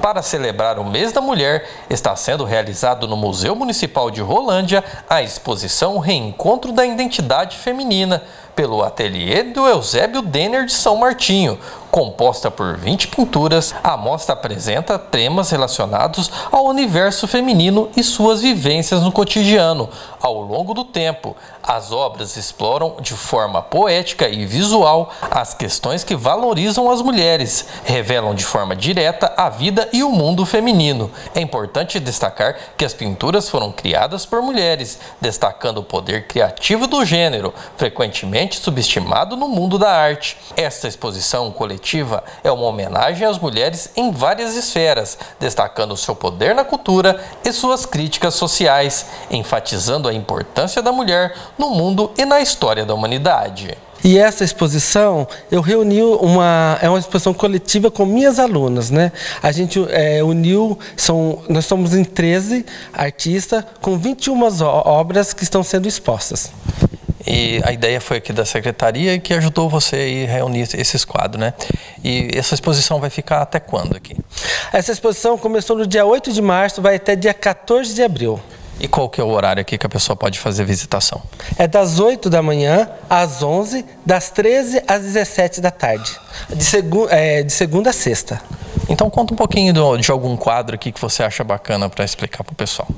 Para celebrar o mês da mulher, está sendo realizado no Museu Municipal de Rolândia a exposição Reencontro da Identidade Feminina, pelo ateliê do Eusébio Denner de São Martinho. Composta por 20 pinturas, a mostra apresenta temas relacionados ao universo feminino e suas vivências no cotidiano. Ao longo do tempo, as obras exploram de forma poética e visual as questões que valorizam as mulheres, revelam de forma direta a vida e o mundo feminino. É importante destacar que as pinturas foram criadas por mulheres, destacando o poder criativo do gênero, frequentemente subestimado no mundo da arte. Esta exposição coletiva é uma homenagem às mulheres em várias esferas, destacando seu poder na cultura e suas críticas sociais, enfatizando a importância da mulher no mundo e na história da humanidade. E essa exposição, eu reuni uma, é uma exposição coletiva com minhas alunas, né? A gente é, uniu, são, nós somos em 13 artistas, com 21 obras que estão sendo expostas. E a ideia foi aqui da secretaria que ajudou você a reunir esses quadros, né? E essa exposição vai ficar até quando aqui? Essa exposição começou no dia 8 de março, vai até dia 14 de abril. E qual que é o horário aqui que a pessoa pode fazer visitação? É das 8 da manhã às 11, das 13 às 17 da tarde, de, segu é, de segunda a sexta. Então conta um pouquinho do, de algum quadro aqui que você acha bacana para explicar para o pessoal.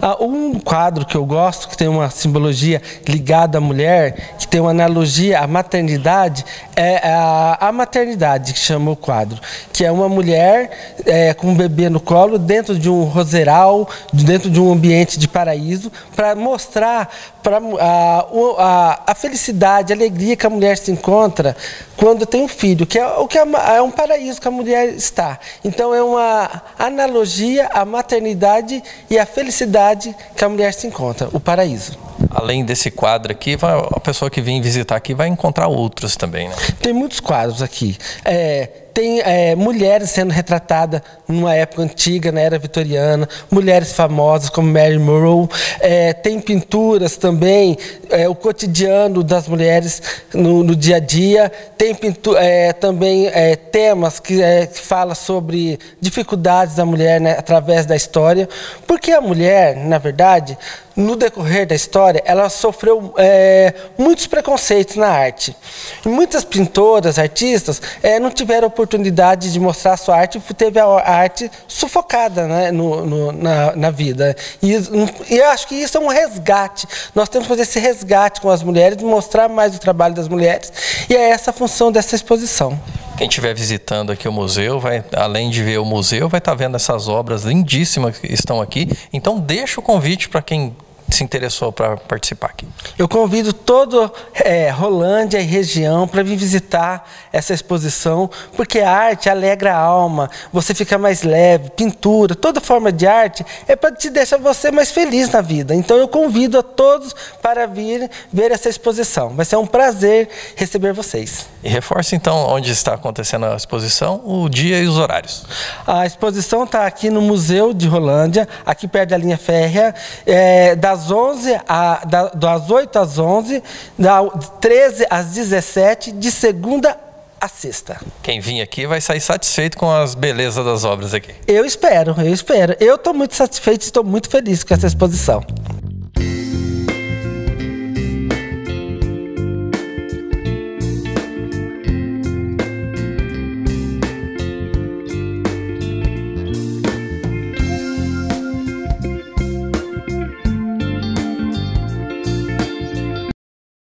Ah, um quadro que eu gosto, que tem uma simbologia ligada à mulher, que tem uma analogia à maternidade, é a, a maternidade, que chama o quadro. Que é uma mulher é, com um bebê no colo, dentro de um roseral, dentro de um ambiente de paraíso, para mostrar pra, a, a, a, felicidade, a alegria que a mulher se encontra quando tem um filho, que é, o que é, é um paraíso que a mulher está. Então é uma analogia à maternidade e à felicidade que a mulher se encontra, o paraíso. Além desse quadro aqui, a pessoa que vem visitar aqui vai encontrar outros também, né? Tem muitos quadros aqui. É, tem é, mulheres sendo retratadas numa época antiga, na era vitoriana, mulheres famosas como Mary Monroe, é, tem pinturas também, é, o cotidiano das mulheres no, no dia a dia, tem pintu é, também é, temas que, é, que fala sobre dificuldades da mulher né, através da história, porque a mulher, na verdade, no decorrer da história, ela sofreu é, muitos preconceitos na arte. Muitas pintoras, artistas, é, não tiveram oportunidade de mostrar sua arte, teve a arte sufocada né, no, no, na, na, vida. E, e, eu acho que isso é um resgate. Nós temos que fazer esse resgate com as mulheres, mostrar mais o trabalho das mulheres, e é essa a função dessa exposição. Quem estiver visitando aqui o museu, vai, além de ver o museu, vai estar vendo essas obras lindíssimas que estão aqui. Então, deixa o convite para quem se interessou para participar aqui. Eu convido todo é, Rolândia e região para vir visitar essa exposição, porque a arte alegra a alma, você fica mais leve, pintura, toda forma de arte é para te deixar você mais feliz na vida. Então eu convido a todos para vir ver essa exposição. Vai ser um prazer receber vocês. E reforce então onde está acontecendo a exposição, o dia e os horários. A exposição está aqui no Museu de Rolândia, aqui perto da linha férrea, é, das das 11 a, das 8 às 11, das 13 às 17, de segunda a sexta. Quem vir aqui vai sair satisfeito com as belezas das obras aqui. Eu espero, eu espero. Eu estou muito satisfeito e estou muito feliz com essa exposição.